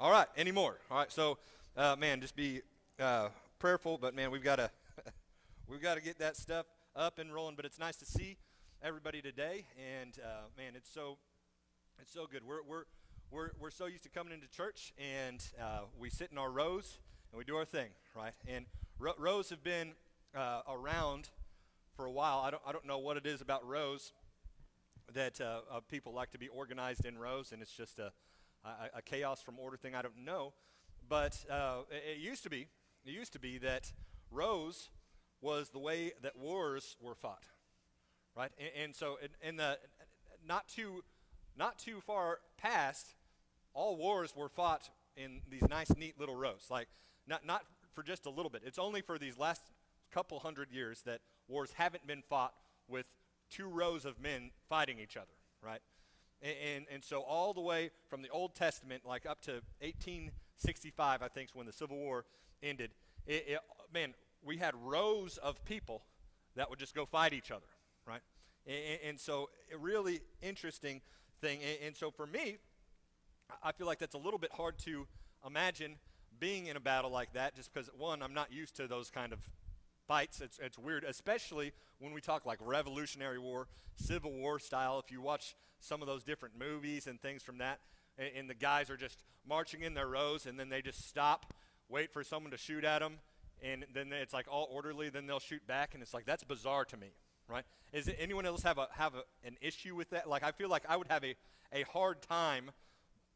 All right, any more? All right, so uh, man, just be uh, prayerful, but man, we've got to we've got to get that stuff up and rolling. But it's nice to see everybody today, and uh, man, it's so it's so good. We're we're we're we're so used to coming into church, and uh, we sit in our rows and we do our thing, right? And ro- rows have been uh, around for a while. I don't I don't know what it is about rows that uh, people like to be organized in rows, and it's just a a, a chaos from order thing. I don't know, but uh, it, it, used to be. It used to be that rows was the way that wars were fought, right? And, and so, in, in, the not too not too far past, all wars were fought in these nice, neat little rows. Like not not for just a little bit. It's only for these last couple hundred years that wars haven't been fought with two rows of men fighting each other, right? And, and, and, so all the way from the Old Testament, like up to 1865, I think is when the Civil War ended, it, it, man, we had rows of people that would just go fight each other, right? And, and so a really interesting thing. And, so for me, I feel like that's a little bit hard to imagine being in a battle like that just because, one, I'm not used to those kind of fights. It's, it's weird, especially when we talk like Revolutionary War, Civil War style. If you watch some of those different movies and things from that, and, and the guys are just marching in their rows, and then they just stop, wait for someone to shoot at them, and then it's like all orderly. Then they'll shoot back, and it's like that's bizarre to me, right? Is anyone else have a have a, an issue with that? Like I feel like I would have a a hard time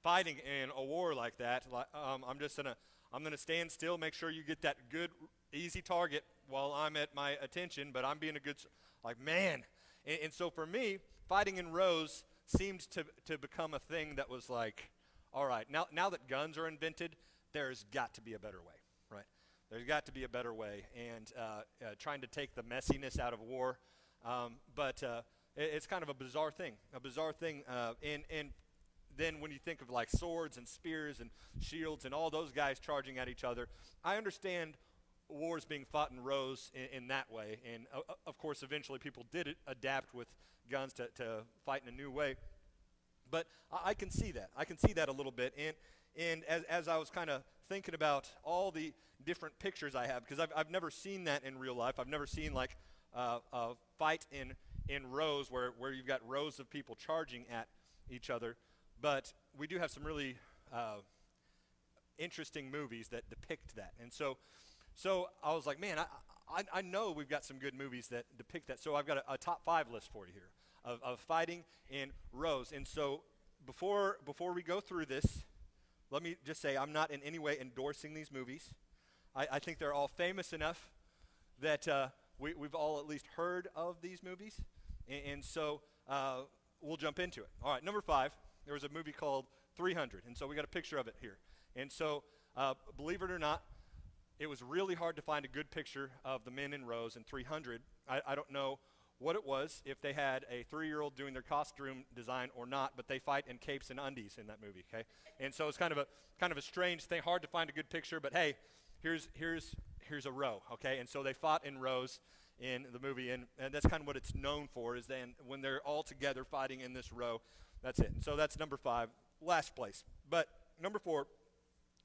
fighting in a war like that. Like, um, I'm just gonna I'm gonna stand still, make sure you get that good easy target while I'm at my attention, but I'm being a good, like, man. And, and so for me, fighting in rows seemed to, to become a thing that was like, all right, now, now that guns are invented, there's got to be a better way, right? There's got to be a better way. And uh, uh, trying to take the messiness out of war. Um, but uh, it, it's kind of a bizarre thing, a bizarre thing. Uh, and, and then when you think of like swords and spears and shields and all those guys charging at each other, I understand wars being fought in rows in, in that way. And uh, uh of course, eventually people did adapt with guns to, to fight in a new way. But I, I, can see that. I can see that a little bit. And, and as, as I was kind of thinking about all the different pictures I have, because I've, I've never seen that in real life. I've never seen like uh, a fight in, in rows where, where you've got rows of people charging at each other. But we do have some really uh, interesting movies that depict that. And so so I was like, man, I, I, I, know we've got some good movies that depict that. So I've got a, a top five list for you here of, of fighting in rows. And so before, before we go through this, let me just say I'm not in any way endorsing these movies. I, I think they're all famous enough that uh, we, we've all at least heard of these movies. And, and so uh, we'll jump into it. All right, number five, there was a movie called 300. And so we got a picture of it here. And so, uh, believe it or not, it was really hard to find a good picture of the men in rows in 300. I, I don't know what it was, if they had a three-year-old doing their costume design or not, but they fight in capes and undies in that movie, okay? And so it's kind of a kind of a strange thing, hard to find a good picture, but hey, here's here's here's a row, okay? And so they fought in rows in the movie, and, and that's kind of what it's known for, is then when they're all together fighting in this row, that's it. And so that's number five, last place. But number four,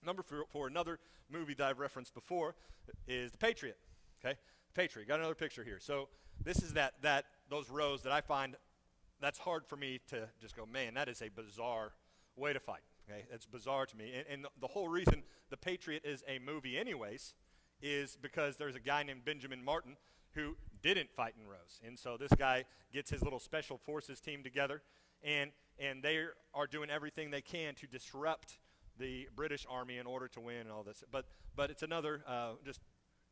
Number four, for another movie that I've referenced before is The Patriot. Okay, Patriot. Got another picture here. So this is that that those rows that I find that's hard for me to just go, man, that is a bizarre way to fight. Okay, it's bizarre to me. And, and the whole reason The Patriot is a movie, anyways, is because there's a guy named Benjamin Martin who didn't fight in rows. And so this guy gets his little special forces team together, and, and they are doing everything they can to disrupt the British Army in order to win and all this. But, but it's another uh, just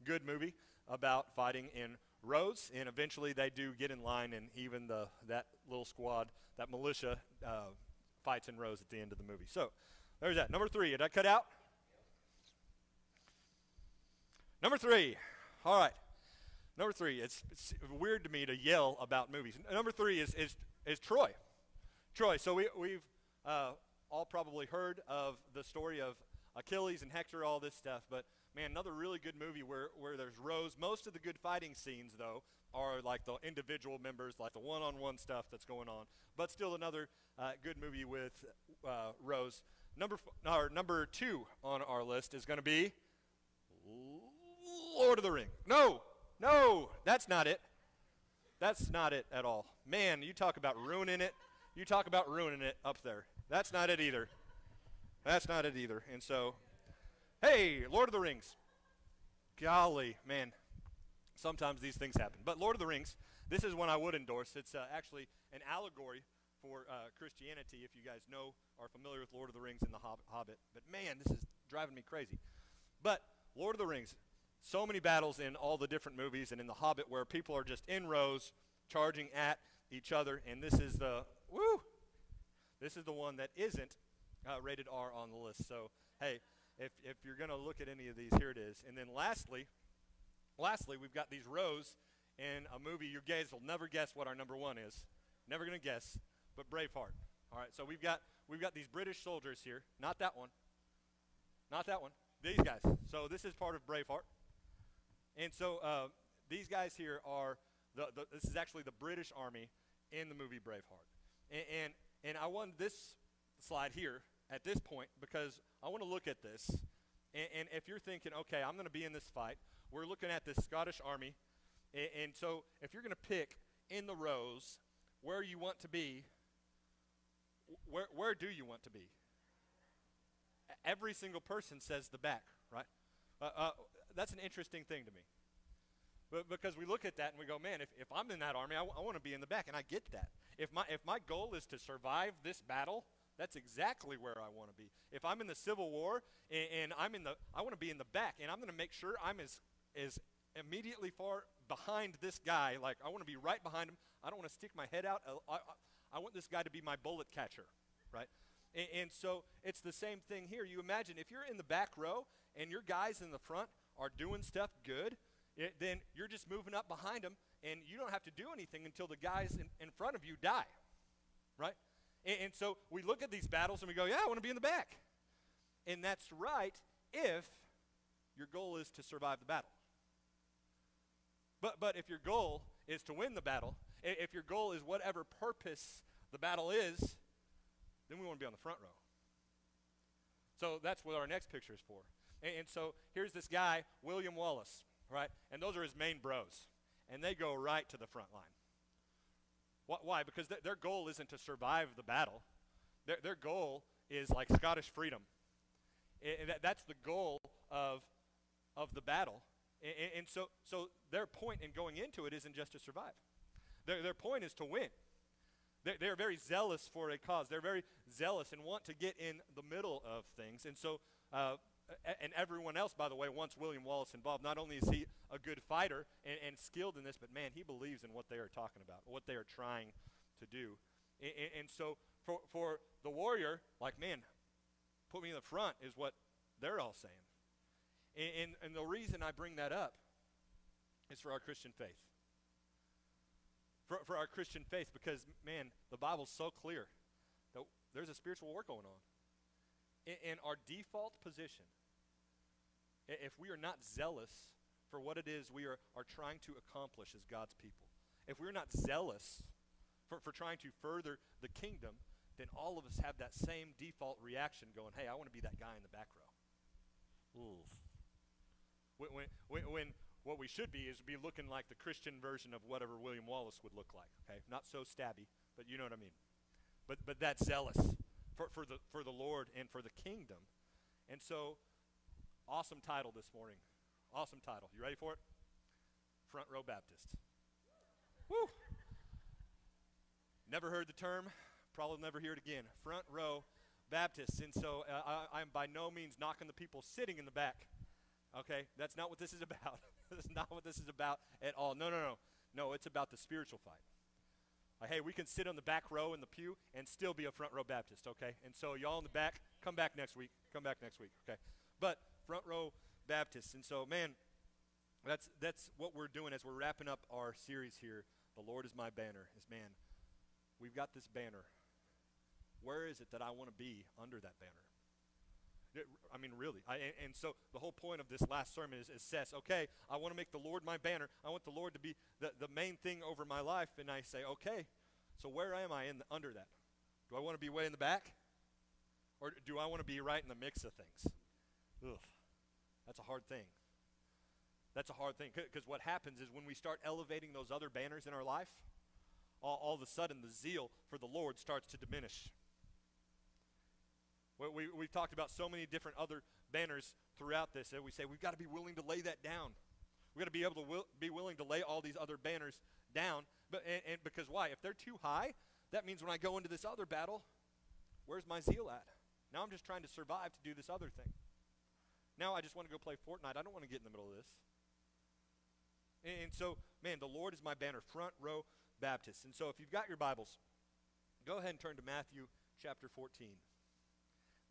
good movie about fighting in rows, and eventually they do get in line, and even the that little squad, that militia, uh, fights in rows at the end of the movie. So there's that. Number three, did I cut out? Number three. All right. Number three. It's, it's weird to me to yell about movies. Number three is is is Troy. Troy. So we we've uh, all probably heard of the story of Achilles and Hector, all this stuff, but man, another really good movie where, where there's rows. Most of the good fighting scenes, though, are like the individual members, like the one on one stuff that's going on. But still, another uh, good movie with uh, rows. Number f- or number two on our list is going to be Lord of the Ring. No, no, that's not it. That's not it at all. Man, you talk about ruining it. You talk about ruining it up there. That's not it either. That's not it either. And so, hey, Lord of the Rings. Golly, man, sometimes these things happen. But Lord of the Rings, this is one I would endorse. It's uh, actually an allegory for uh, Christianity, if you guys know, are familiar with Lord of the Rings and the Hobbit. But man, this is driving me crazy. But Lord of the Rings, so many battles in all the different movies and in the Hobbit where people are just in rows charging at each other. And this is the, woo, this is the one that isn't uh, rated R on the list. So, hey, if, if you're going to look at any of these, here it is. And then lastly, lastly, we've got these rows in a movie. Your guys will never guess what our number one is. Never going to guess, but Braveheart. All right, so we've got we've got these British soldiers here. Not that one. Not that one. These guys. So this is part of Braveheart. And so uh, these guys here are the, the this is actually the British Army in the movie Braveheart. And and, and I want this slide here at this point because I want to look at this. And, and if you're thinking, okay, I'm going to be in this fight, we're looking at this Scottish army. And, and so if you're going to pick in the rows where you want to be, where, where do you want to be? Every single person says the back, right? Uh, uh, that's an interesting thing to me. But because we look at that and we go, man, if, if I'm in that army, I, w- I want to be in the back, and I get that. If my, if my goal is to survive this battle, that's exactly where I want to be. If I'm in the Civil War and, and I'm in the, I want to be in the back, and I'm going to make sure I'm as, as immediately far behind this guy. Like I want to be right behind him. I don't want to stick my head out. Uh, I, I, I want this guy to be my bullet catcher, right? And, and so it's the same thing here. You imagine if you're in the back row and your guys in the front are doing stuff good, it, then you're just moving up behind them, and you don't have to do anything until the guys in, in front of you die, right? And, and so we look at these battles and we go, yeah, I want to be in the back. And that's right if your goal is to survive the battle. But, but if your goal is to win the battle, if your goal is whatever purpose the battle is, then we want to be on the front row. So that's what our next picture is for. And, and so here's this guy, William Wallace, right? And those are his main bros. And they go right to the front line. Why? Because th- their goal isn't to survive the battle. Their, their goal is like Scottish freedom. I- and that, that's the goal of, of the battle. And, and so, so their point in going into it isn't just to survive. Their, their point is to win. They're, they're very zealous for a cause. They're very zealous and want to get in the middle of things. And so, uh, and everyone else, by the way, wants William Wallace involved. Not only is he a good fighter and, and skilled in this, but man, he believes in what they are talking about, what they are trying to do. And, and, and so, for, for the warrior, like, man, put me in the front is what they're all saying. And, and, and the reason I bring that up is for our Christian faith. For, for our Christian faith, because, man, the Bible's so clear that there's a spiritual war going on. In our default position, if we are not zealous for what it is we are, are trying to accomplish as God's people, if we're not zealous for, for trying to further the kingdom, then all of us have that same default reaction going, hey, I want to be that guy in the back row. Oof. When, when, when, when what we should be is be looking like the Christian version of whatever William Wallace would look like. Okay, not so stabby, but you know what I mean. But but that's zealous for, for the for the Lord and for the kingdom. And so, awesome title this morning. Awesome title. You ready for it? Front row Baptist. Woo! Never heard the term. Probably never hear it again. Front row Baptists. And so uh, I, I'm by no means knocking the people sitting in the back. Okay, that's not what this is about. that's not what this is about at all. No, no, no. No, it's about the spiritual fight. Like, hey, we can sit on the back row in the pew and still be a front row Baptist, okay? And so y'all in the back, come back next week. Come back next week, okay? But front row Baptists. And so, man, that's that's what we're doing as we're wrapping up our series here. The Lord is my banner. Is man, we've got this banner. Where is it that I want to be under that banner? I mean, really. I, and, and so the whole point of this last sermon is assess, okay, I want to make the Lord my banner. I want the Lord to be the, the main thing over my life. And I say, okay, so where am I in the, under that? Do I want to be way in the back? Or do I want to be right in the mix of things? Ugh, that's a hard thing. That's a hard thing because what happens is when we start elevating those other banners in our life, all, all of a sudden the zeal for the Lord starts to diminish. We, we, we've talked about so many different other banners throughout this that we say we've got to be willing to lay that down. We've got to be able to will, be willing to lay all these other banners down. But, and, and because why? If they're too high, that means when I go into this other battle, where's my zeal at? Now I'm just trying to survive to do this other thing. Now I just want to go play Fortnite. I don't want to get in the middle of this. And, and so, man, the Lord is my banner, front row Baptist. And so if you've got your Bibles, go ahead and turn to Matthew chapter 14.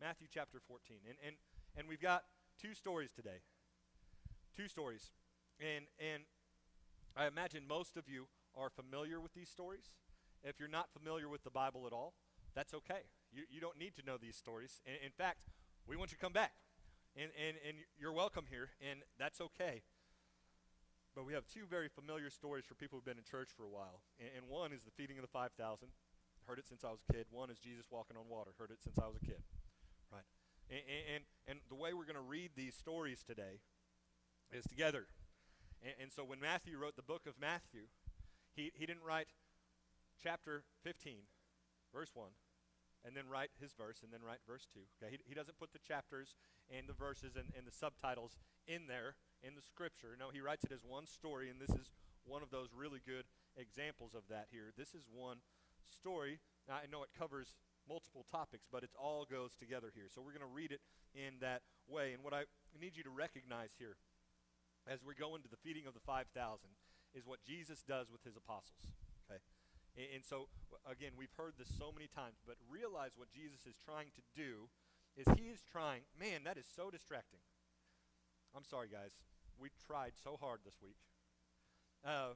Matthew chapter 14. And, and, and we've got two stories today. Two stories. And, and I imagine most of you are familiar with these stories. If you're not familiar with the Bible at all, that's okay. You, you don't need to know these stories. In, in fact, we want you to come back. And, and, and you're welcome here, and that's okay. But we have two very familiar stories for people who've been in church for a while. And, and one is the feeding of the 5,000. Heard it since I was a kid. One is Jesus walking on water. Heard it since I was a kid. Right? And, and, and the way we're going to read these stories today is together. And, and so when Matthew wrote the book of Matthew, he, he didn't write chapter 15, verse 1, and then write his verse, and then write verse 2. Okay? He, he doesn't put the chapters and the verses and, and the subtitles in there in the scripture. No, he writes it as one story, and this is one of those really good examples of that here. This is one story. Now, I know it covers multiple topics, but it all goes together here. So we're going to read it in that way. And what I need you to recognize here as we go into the feeding of the 5,000 is what Jesus does with his apostles. And, and so, again, we've heard this so many times, but realize what Jesus is trying to do is he is trying, man, that is so distracting. I'm sorry, guys. We tried so hard this week. Uh,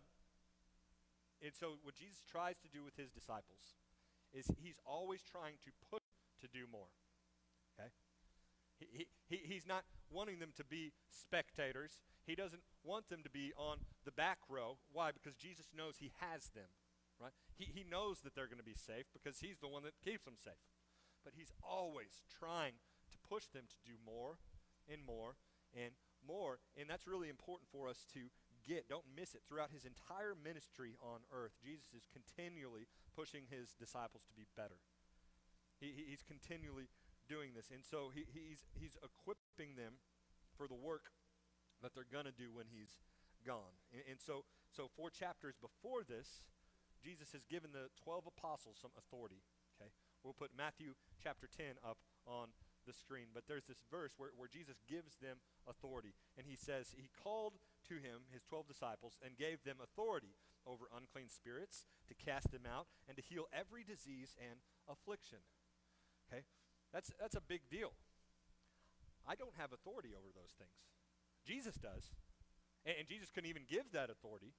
and so, what Jesus tries to do with his disciples is he's always trying to push to do more. Okay? He, he, he's not wanting them to be spectators. He doesn't want them to be on the back row. Why? Because Jesus knows he has them. Right? He, he knows that they're going to be safe because he's the one that keeps them safe. But he's always trying to push them to do more and more and more. And that's really important for us to get. Don't miss it. Throughout his entire ministry on earth, Jesus is continually pushing his disciples to be better. He, he's continually doing this. And so he, he's, he's equipping them for the work that they're going to do when he's gone. And, and, so, so four chapters before this, Jesus has given the 12 apostles some authority. Okay? We'll put Matthew chapter 10 up on the screen. But there's this verse where, where Jesus gives them authority. And he says, He called to him his 12 disciples and gave them authority over unclean spirits to cast them out and to heal every disease and affliction. Okay? That's, that's a big deal. I don't have authority over those things. Jesus does. And, and Jesus couldn't even give that authority.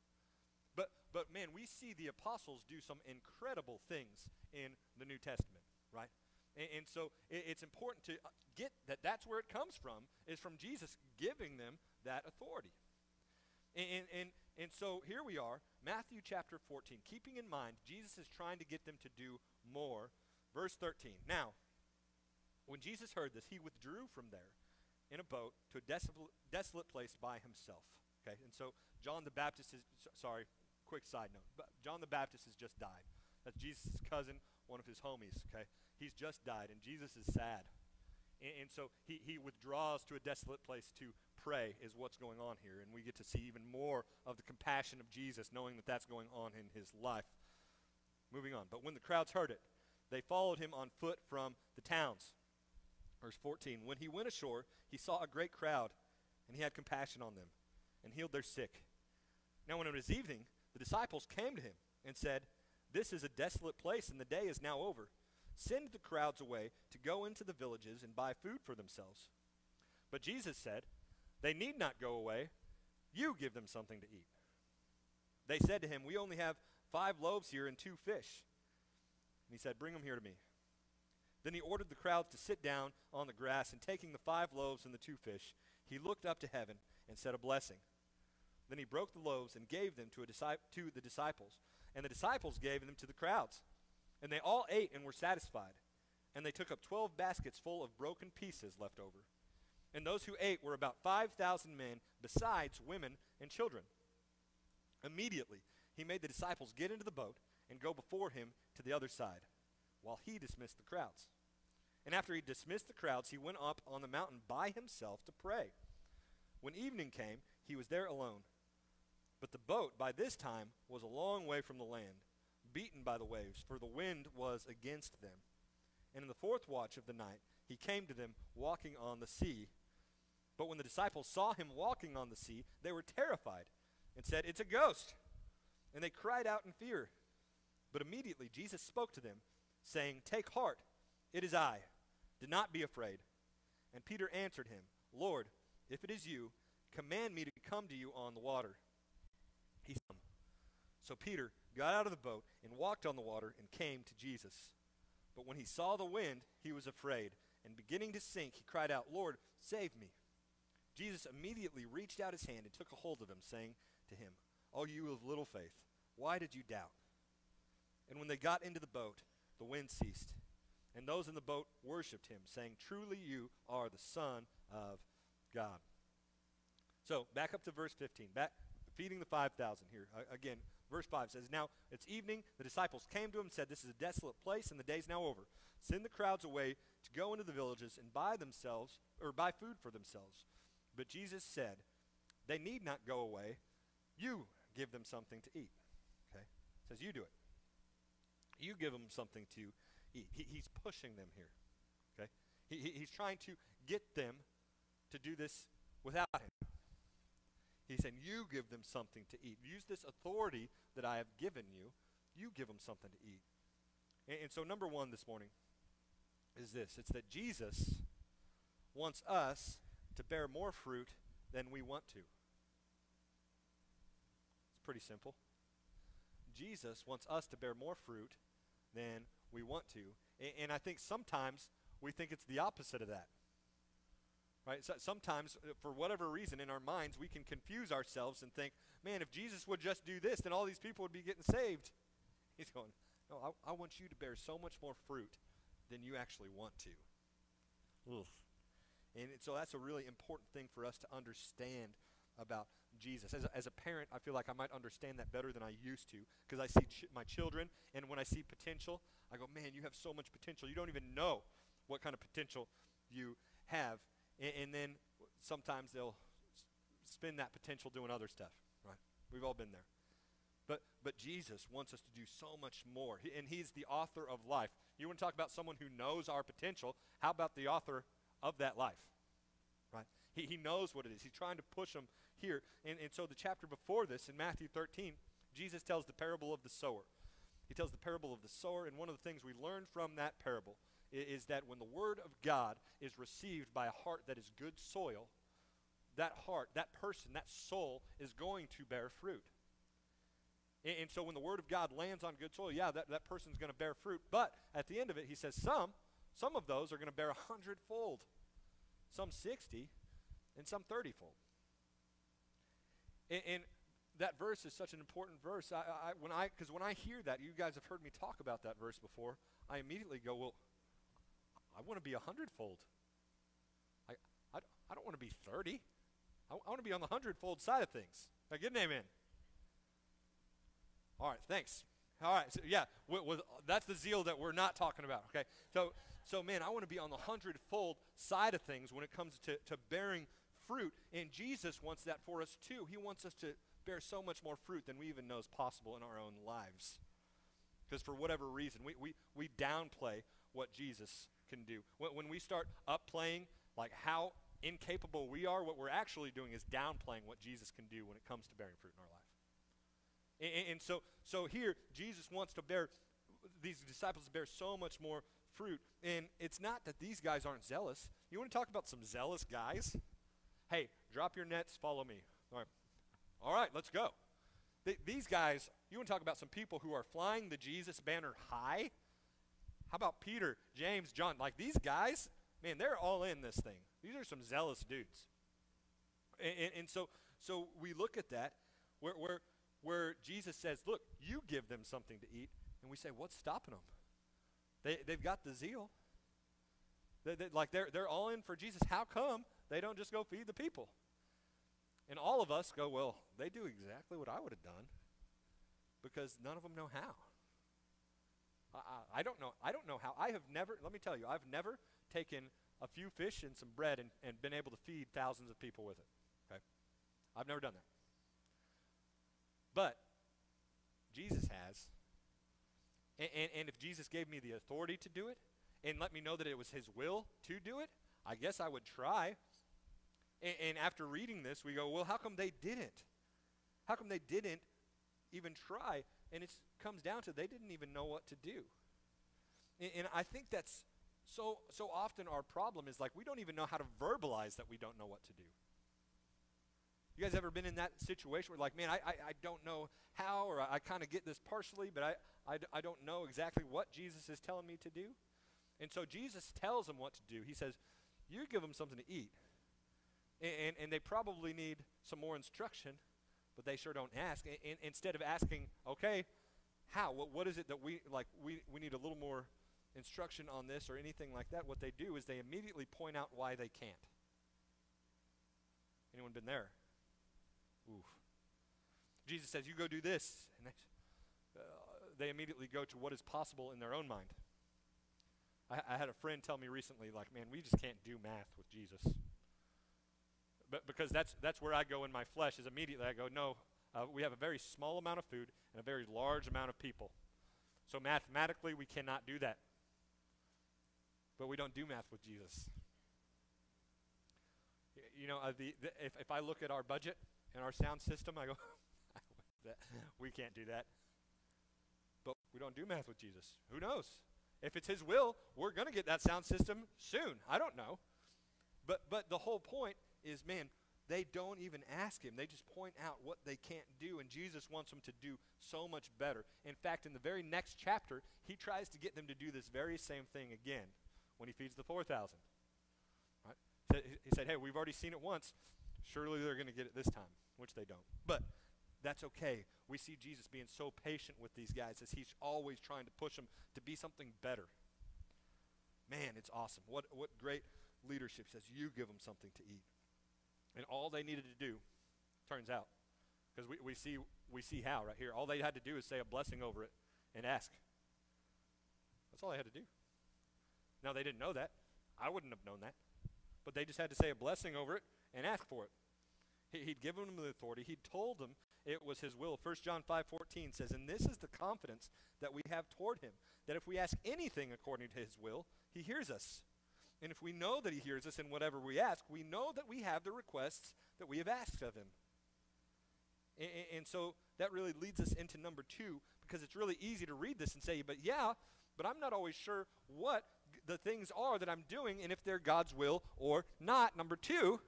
But, man, we see the apostles do some incredible things in the New Testament, right? And, and so it, it's important to uh, get that that's where it comes from, is from Jesus giving them that authority. And, and, and, so here we are, Matthew chapter 14, keeping in mind Jesus is trying to get them to do more. Verse 13. Now, when Jesus heard this, he withdrew from there in a boat to a desolate, desolate place by himself. Okay, and so John the Baptist is, sorry, quick side note. John the Baptist has just died. That's Jesus' cousin, one of his homies, okay? He's just died, and Jesus is sad. And, and, so he, he withdraws to a desolate place to pray, is what's going on here. And we get to see even more of the compassion of Jesus, knowing that that's going on in his life. Moving on. But when the crowds heard it, they followed him on foot from the towns. Verse 14 When he went ashore, he saw a great crowd, and he had compassion on them, and healed their sick. Now, when it was evening, the disciples came to him and said, This is a desolate place, and the day is now over. Send the crowds away to go into the villages and buy food for themselves. But Jesus said, They need not go away. You give them something to eat. They said to him, We only have five loaves here and two fish. And he said, Bring them here to me. Then he ordered the crowds to sit down on the grass, and taking the five loaves and the two fish, he looked up to heaven and said a blessing. Then he broke the loaves and gave them to, to the disciples, and the disciples gave them to the crowds. And they all ate and were satisfied. and they took up twelve baskets full of broken pieces left over. And those who ate were about 5,000 men, besides women and children. Immediately, he made the disciples get into the boat and go before him to the other side, while he dismissed the crowds. And after he dismissed the crowds, he went up on the mountain by himself to pray. When evening came, he was there alone. But the boat by this time was a long way from the land, beaten by the waves, for the wind was against them. And in the fourth watch of the night, he came to them walking on the sea. But when the disciples saw him walking on the sea, they were terrified and said, It's a ghost. And they cried out in fear. But immediately Jesus spoke to them, saying, Take heart, it is I. Do not be afraid. And Peter answered him, Lord, if it is you, command me to come to you on the water. He So Peter got out of the boat and walked on the water and came to Jesus. But when he saw the wind, he was afraid, and beginning to sink, he cried out, Lord, save me. Jesus immediately reached out his hand and took a hold of him, saying to him, O you of little faith, why did you doubt? And when they got into the boat, the wind ceased, and those in the boat worshipped him, saying, Truly you are the Son of God. So, back up to verse 15. Back, feeding the 5,000 here. Uh, again, verse 5 says, Now it's evening. The disciples came to him and said, This is a desolate place, and the day's now over. Send the crowds away to go into the villages and buy themselves, or buy food for themselves. But Jesus said, They need not go away. You give them something to eat. Okay? Says, You do it. You give them something to eat. He, he's pushing them here. Okay? He, he's trying to get them to do this without him. He said, You give them something to eat. Use this authority that I have given you. You give them something to eat. And, and so, number one this morning is this it's that Jesus wants us to bear more fruit than we want to. It's pretty simple. Jesus wants us to bear more fruit than we want to. And, and I think sometimes we think it's the opposite of that. Right? So sometimes, uh, for whatever reason, in our minds, we can confuse ourselves and think, man, if Jesus would just do this, then all these people would be getting saved. He's going, no, I, I want you to bear so much more fruit than you actually want to. Ugh. And so that's a really important thing for us to understand about Jesus. As a, as a parent, I feel like I might understand that better than I used to because I see ch- my children, and when I see potential, I go, man, you have so much potential. You don't even know what kind of potential you have. And, and then sometimes they'll spend that potential doing other stuff, right? We've all been there. But, but Jesus wants us to do so much more. He, and He's the author of life. You want to talk about someone who knows our potential? How about the author of that life? Right? He, he knows what it is. He's trying to push them here. And, and so the chapter before this, in Matthew 13, Jesus tells the parable of the sower. He tells the parable of the sower, and one of the things we learn from that parable is, that when the word of God is received by a heart that is good soil, that heart, that person, that soul is going to bear fruit. And, and so when the word of God lands on good soil, yeah, that, that person's going to bear fruit. But at the end of it, he says some, some of those are going to bear a hundredfold, some 60, and some 30 fold. And, and, that verse is such an important verse. I, I, when I, because when I hear that, you guys have heard me talk about that verse before. I immediately go, well, I want to be a hundredfold. I, I, I don't want to be 30. I, I want to be on the hundredfold side of things. Now, get an amen. All right, thanks. All right, so yeah, with, with, that's the zeal that we're not talking about. Okay, so so man, I want to be on the hundredfold side of things when it comes to to bearing fruit, and Jesus wants that for us too. He wants us to bear so much more fruit than we even know is possible in our own lives. Because for whatever reason, we, we, we downplay what Jesus can do. When, when we start upplaying like how incapable we are, what we're actually doing is downplaying what Jesus can do when it comes to bearing fruit in our life. And, and, so, so here, Jesus wants to bear, these disciples to bear so much more fruit. And it's not that these guys aren't zealous. You want to talk about some zealous guys? Hey, drop your nets, follow me. All right, All right let's go. Th- these guys, you want to talk about some people who are flying the Jesus banner high? How about Peter, James, John? Like these guys, man, they're all in this thing. These are some zealous dudes. And, and, and so, so we look at that where, where where Jesus says, Look, you give them something to eat. And we say, What's stopping them? They, they've got the zeal. They, they, like they're, they're all in for Jesus. How come they don't just go feed the people? And all of us go, well, they do exactly what I would have done because none of them know how. I, I, don't know. I don't know how. I have never. Let me tell you, I've never taken a few fish and some bread and, and been able to feed thousands of people with it. Okay, I've never done that. But Jesus has. And, and, and if Jesus gave me the authority to do it and let me know that it was his will to do it, I guess I would try. And, and after reading this, we go, well, how come they didn't? How come they didn't even try? And it comes down to they didn't even know what to do. And, and I think that's so so often our problem is like we don't even know how to verbalize that we don't know what to do. You guys ever been in that situation where like, man, I, I, I don't know how, or I, I kind of get this partially, but I, I, I don't know exactly what Jesus is telling me to do? And so Jesus tells them what to do. He says, you give them something to eat. And, and, and they probably need some more instruction, but they sure don't ask. Instead of asking, okay, how? What, what is it that we, like, we, we need a little more instruction on this or anything like that, what they do is they immediately point out why they can't. Anyone been there? Oof. Jesus says, You go do this. And they, uh, they immediately go to what is possible in their own mind. I, I had a friend tell me recently, like, man, we just can't do math with Jesus. But because that's, that's where I go in my flesh, is immediately I go, no, uh, we have a very small amount of food and a very large amount of people. So mathematically, we cannot do that. But we don't do math with Jesus. You know, uh, the, the, if, if I look at our budget and our sound system, I go, we can't do that. But we don't do math with Jesus. Who knows? If it's His will, we're going to get that sound system soon. I don't know. But, but the whole point is, man, they don't even ask him. They just point out what they can't do, and Jesus wants them to do so much better. In fact, in the very next chapter, he tries to get them to do this very same thing again when he feeds the 4,000. Right? He said, Hey, we've already seen it once. Surely they're going to get it this time, which they don't. But that's okay. We see Jesus being so patient with these guys as he's always trying to push them to be something better. Man, it's awesome. What, what great leadership says you give them something to eat. And all they needed to do, turns out, because we, we, see, we see how right here, all they had to do is say a blessing over it and ask. That's all they had to do. Now, they didn't know that. I wouldn't have known that. But they just had to say a blessing over it and ask for it. He, he'd given them the authority. He'd told them it was his will. 1 John 5:14 says, "And this is the confidence that we have toward him, that if we ask anything according to his will, he hears us. And if we know that he hears us in whatever we ask, we know that we have the requests that we have asked of him." And, and so that really leads us into number 2 because it's really easy to read this and say, "But yeah, but I'm not always sure what the things are that I'm doing and if they're God's will or not." Number 2,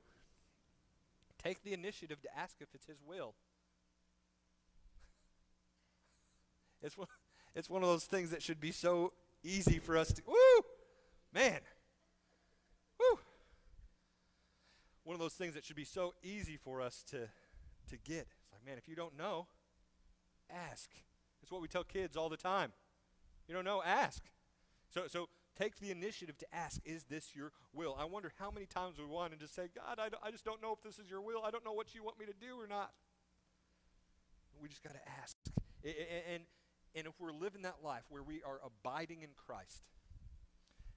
take the initiative to ask if it's his will. It's one, it's one of those things that should be so easy for us to, woo, man, woo. One of those things that should be so easy for us to, to get. It's like, man, if you don't know, ask. It's what we tell kids all the time. You don't know, ask. So, so take the initiative to ask, is this your will? I wonder how many times we want to just say, God, I, I just don't know if this is your will. I don't know what you want me to do or not. We just got to ask. And, and, and if we're living that life where we are abiding in Christ,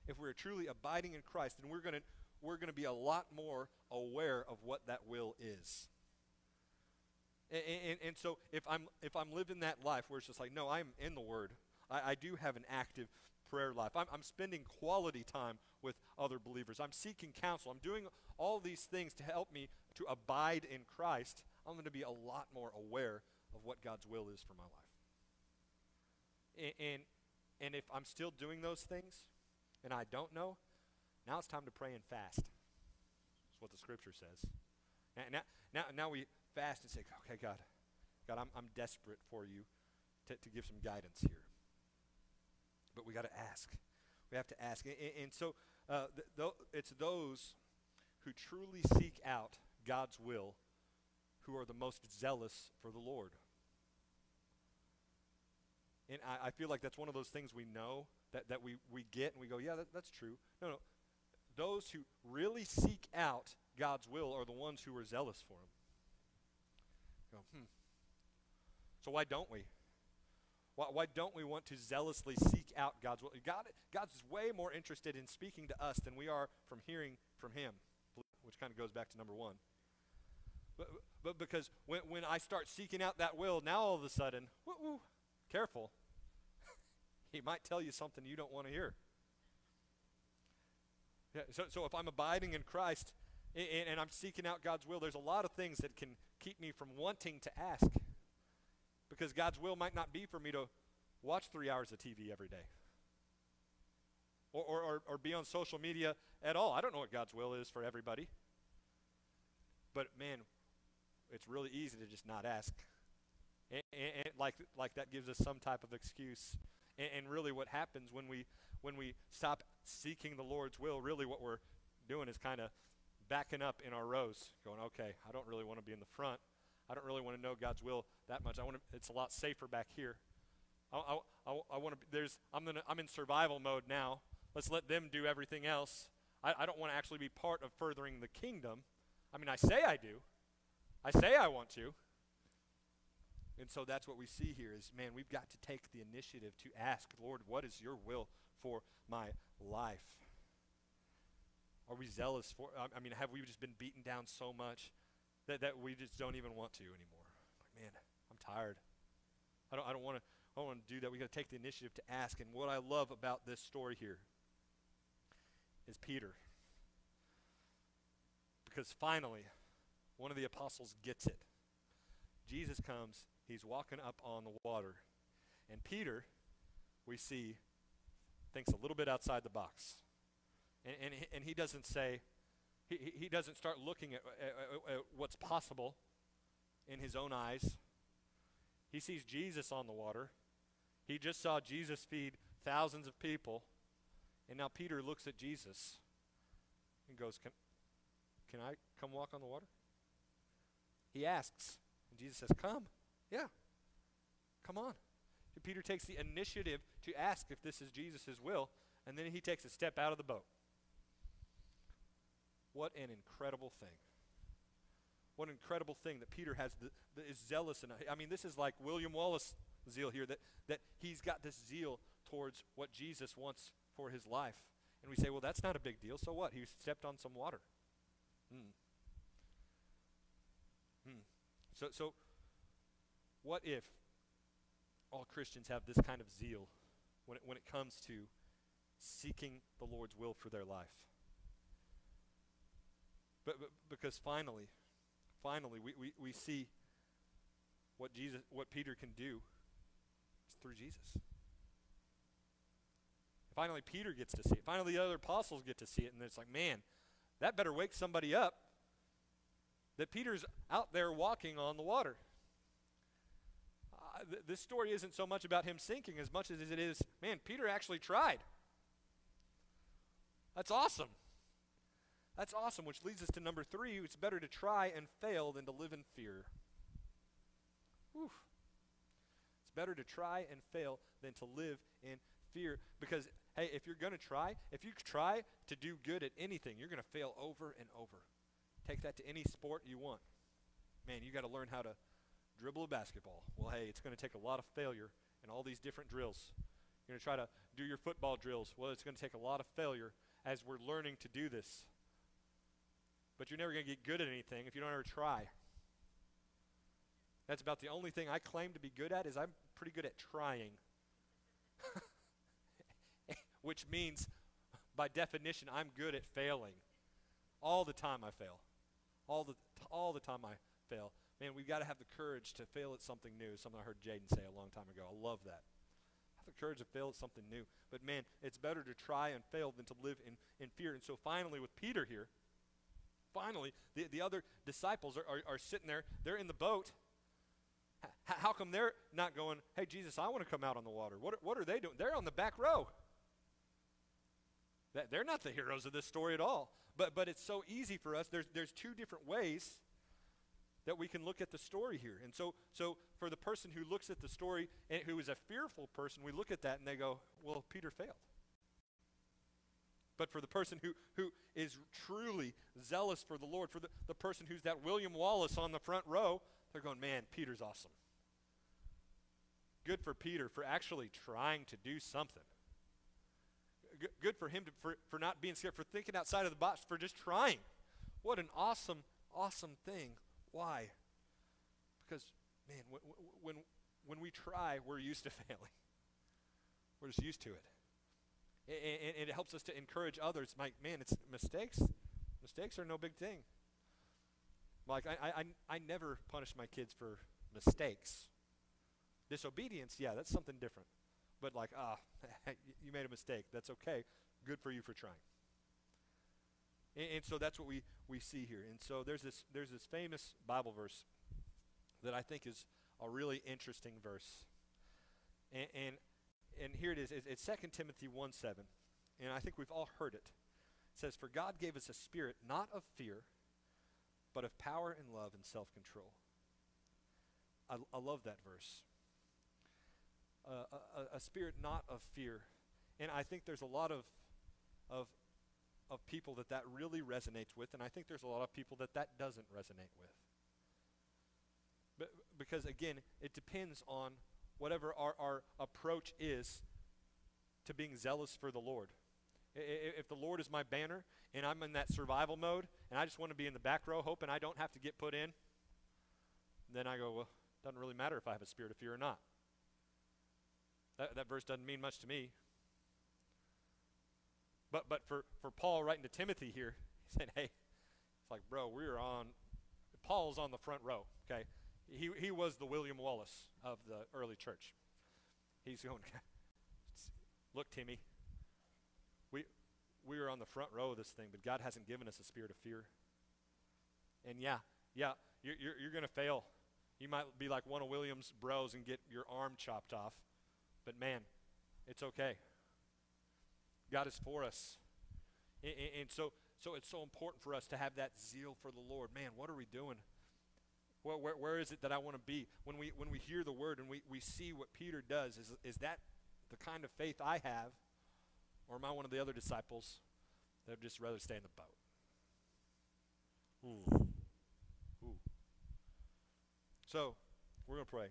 if we're truly abiding in Christ, then we're going to we're going to be a lot more aware of what that will is. And, and, and, so if I'm if I'm living that life where it's just like, no, I'm in the Word. I, I do have an active prayer life. I'm, I'm spending quality time with other believers. I'm seeking counsel. I'm doing all these things to help me to abide in Christ. I'm going to be a lot more aware of what God's will is for my life. And, and, and if I'm still doing those things and I don't know, now it's time to pray and fast. That's what the scripture says. Now, now, now we fast and say, okay, God, God, I'm, I'm desperate for you to, to give some guidance here. But we got to ask. We have to ask. And, and so uh, th- th- it's those who truly seek out God's will who are the most zealous for the Lord. And I, I, feel like that's one of those things we know that, that we, we get and we go, yeah, that, that's true. No, no. Those who really seek out God's will are the ones who are zealous for Him. Go, hmm. So why don't we? Why, why don't we want to zealously seek out God's will? God, God's way more interested in speaking to us than we are from hearing from Him, which kind of goes back to number one. But, but because when, when I start seeking out that will, now all of a sudden, woo, woo, careful. he might tell you something you don't want to hear. Yeah, so, so if I'm abiding in Christ and, and I'm seeking out God's will, there's a lot of things that can keep me from wanting to ask. Because God's will might not be for me to watch three hours of TV every day. Or, or, or, or be on social media at all. I don't know what God's will is for everybody. But man, it's really easy to just not ask. And, and, and like, like that gives us some type of excuse. And, and really what happens when we, when we stop seeking the Lord's will, really what we're doing is kind of backing up in our rows, going, okay, I don't really want to be in the front. I don't really want to know God's will that much. I want to, it's a lot safer back here. I, I, I, I want to there's, I'm, gonna, I'm in survival mode now. Let's let them do everything else. I, I don't want to actually be part of furthering the kingdom. I mean, I say I do. I say I want to. And so that's what we see here is, man, we've got to take the initiative to ask, Lord, what is your will for my life? Are we zealous for, I mean, have we just been beaten down so much that, that we just don't even want to anymore? Like, man, I'm tired. I don't, I don't want to, I don't want to do that. we got to take the initiative to ask. And what I love about this story here is Peter. Because finally, one of the apostles gets it. Jesus comes, he's walking up on the water. And Peter, we see, thinks a little bit outside the box. And, and, and he doesn't say, he, he doesn't start looking at, at, at what's possible in his own eyes. He sees Jesus on the water. He just saw Jesus feed thousands of people. And now Peter looks at Jesus and goes, Can, can I come walk on the water? He asks, and Jesus says, Come. Yeah. Come on. Peter takes the initiative to ask if this is Jesus' will, and then he takes a step out of the boat. What an incredible thing. What an incredible thing that Peter has the, the, is zealous enough. I mean, this is like William Wallace zeal here, that, that he's got this zeal towards what Jesus wants for his life. And we say, well, that's not a big deal. So what? He stepped on some water. Hmm. Hmm. So, so what if all Christians have this kind of zeal when it, when it comes to seeking the Lord's will for their life? But, but because finally, finally, we, we, we see what Jesus, what Peter can do through Jesus. Finally, Peter gets to see it. Finally, the other apostles get to see it, and it's like, man, that better wake somebody up that Peter's out there walking on the water. Th- this story isn't so much about him sinking as much as it is, man, Peter actually tried. That's awesome. That's awesome, which leads us to number three. It's better to try and fail than to live in fear. Whew. It's better to try and fail than to live in fear. Because, hey, if you're going to try, if you try to do good at anything, you're going to fail over and over. Take that to any sport you want. Man, you got to learn how to dribble a basketball. Well, hey, it's going to take a lot of failure in all these different drills. You're going to try to do your football drills. Well, it's going to take a lot of failure as we're learning to do this. But you're never going to get good at anything if you don't ever try. That's about the only thing I claim to be good at is I'm pretty good at trying. Which means by definition I'm good at failing. All the time I fail. All the all the time I fail. Man, we've got to have the courage to fail at something new. Something I heard Jaden say a long time ago. I love that. Have the courage to fail at something new. But man, it's better to try and fail than to live in, in fear. And so finally with Peter here, finally, the, the other disciples are, are, are sitting there. They're in the boat. H- how come they're not going, hey, Jesus, I want to come out on the water? What, what are they doing? They're on the back row. They're not the heroes of this story at all. But, but it's so easy for us. There's, there's two different ways that we can look at the story here. And so, so for the person who looks at the story and who is a fearful person, we look at that and they go, well, Peter failed. But for the person who, who is truly zealous for the Lord, for the, the person who's that William Wallace on the front row, they're going, man, Peter's awesome. Good for Peter for actually trying to do something. G- good for him to, for, for not being scared, for thinking outside of the box, for just trying. What an awesome, awesome thing. Why? Because, man, when, when, when we try, we're used to failing. We're just used to it. And, and it helps us to encourage others. Like, man, it's mistakes. Mistakes are no big thing. Like, I, I, I never punish my kids for mistakes. Disobedience, yeah, that's something different. But like, ah, you made a mistake. That's okay. Good for you for trying. And, and, so that's what we, we see here. And so there's this there's this famous Bible verse that I think is a really interesting verse. And and, and here it is. It's, it's 2 Timothy 1 7. And I think we've all heard it. It says, For God gave us a spirit not of fear, but of power and love and self control. I, I love that verse uh, a, a, spirit not of fear. And I think there's a lot of, of, of people that that really resonates with, and I think there's a lot of people that that doesn't resonate with. But, because, again, it depends on whatever our, our approach is to being zealous for the Lord. If the Lord is my banner and I'm in that survival mode and I just want to be in the back row hoping I don't have to get put in, then I go, well, doesn't really matter if I have a spirit of fear or not. That, that verse doesn't mean much to me. But, but for, for Paul writing to Timothy here, he said, hey, it's like, bro, we're on, Paul's on the front row, okay? He, he was the William Wallace of the early church. He's going, look, Timmy, we, we are on the front row of this thing, but God hasn't given us a spirit of fear. And yeah, yeah, you're, you're, you're going to fail. You might be like one of William's bros and get your arm chopped off. But man, it's okay. God is for us. And, and, so, so it's so important for us to have that zeal for the Lord. Man, what are we doing? Well, where, where is it that I want to be? When we, when we hear the word and we, we see what Peter does, is, is that the kind of faith I have? Or am I one of the other disciples that would just rather stay in the boat? Ooh. Ooh. So, we're going to pray.